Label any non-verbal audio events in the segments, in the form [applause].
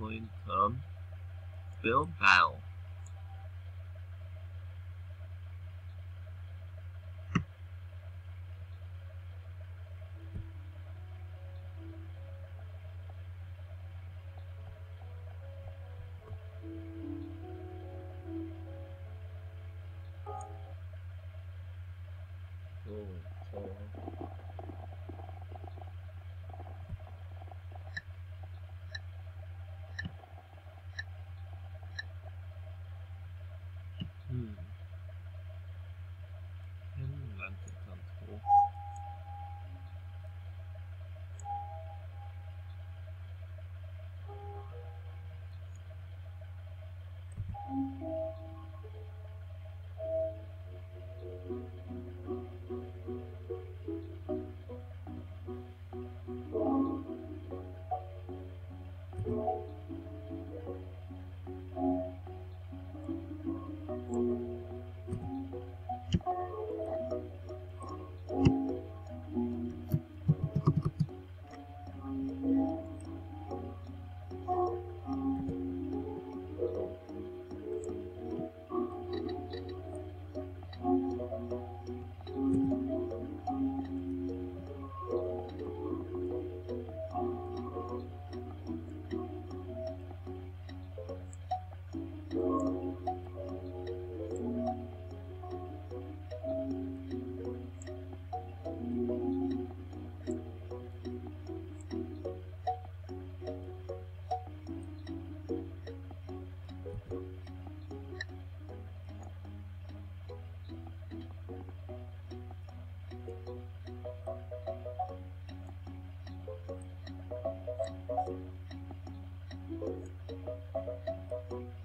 point um build battle. Oh, oh. Hmm. Invented control.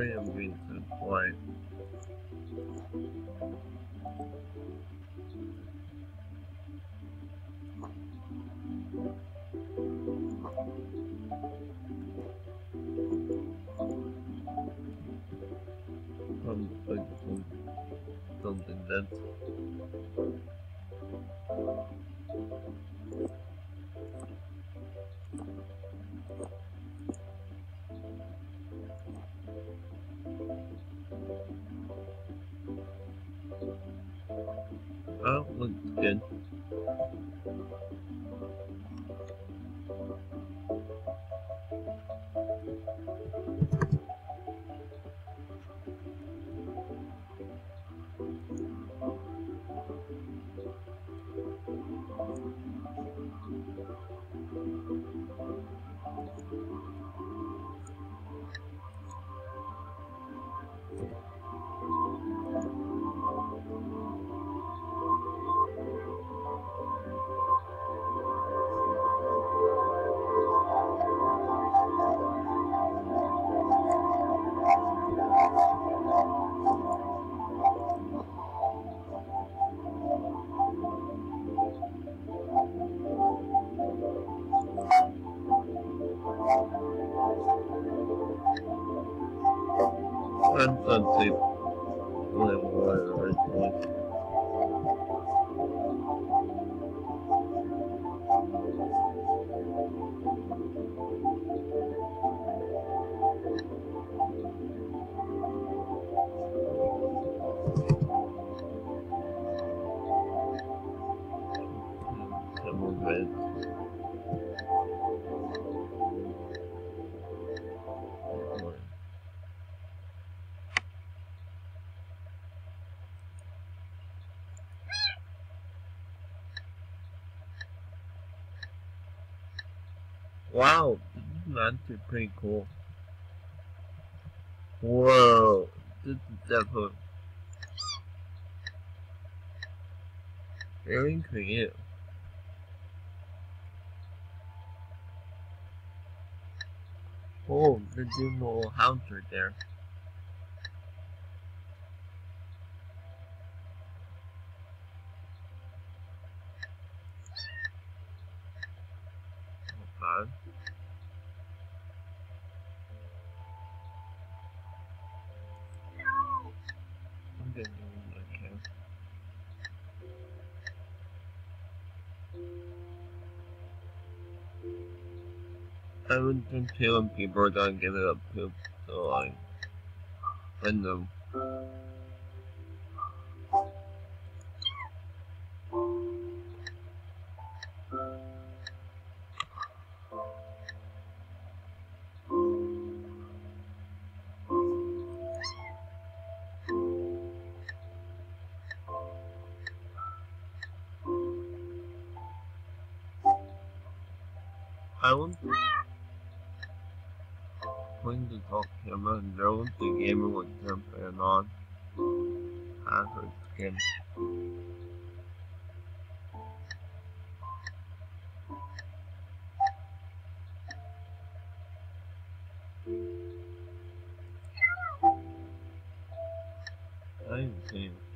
I'm Oh, looks good. Wow, that's pretty cool. Whoa, this is definitely very creative. Oh, the little house right there. Okay. I'm getting okay. I haven't been feeling people are gonna give it up poop, so I them. I want to going to talk camera and there was the gamer with jump and on. I heard skin. I didn't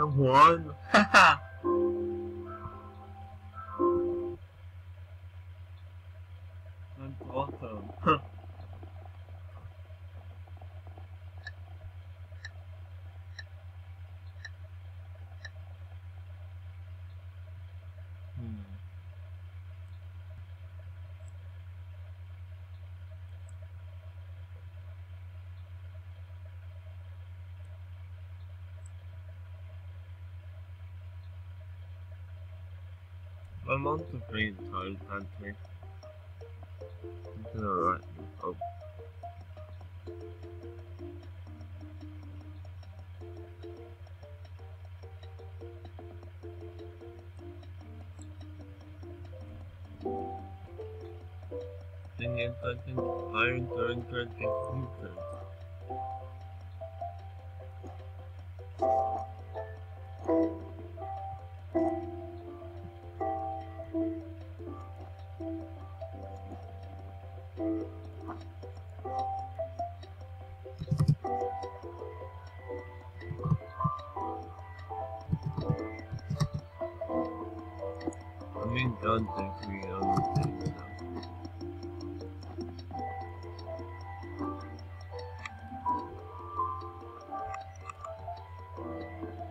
I [laughs] My mom's a pretty tired country. It's alright. Oh. Thing is, I think iron turn turn takes understand now.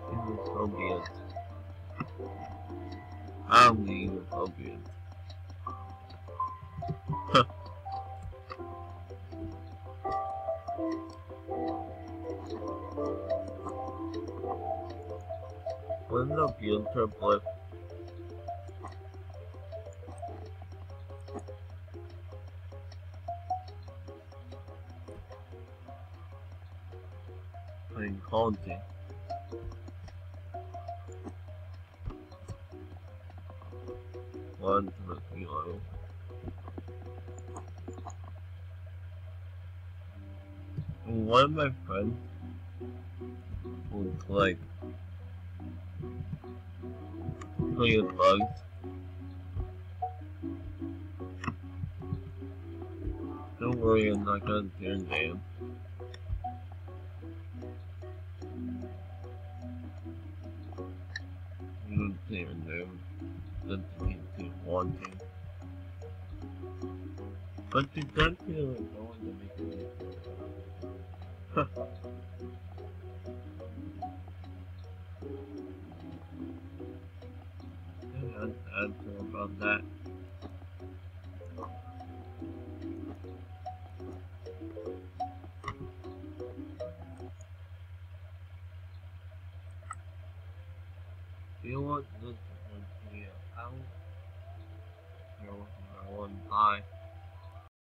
Xenophobia. I'm the xenophobia. Wouldn't the field trip lift Conte? One the oil. One of my friends would like play bugs. Don't worry, I'm not gonna turn down. Don't even know. Mean to want to. But it does feel no to make it. Yeah, I'd feel [laughs] about that.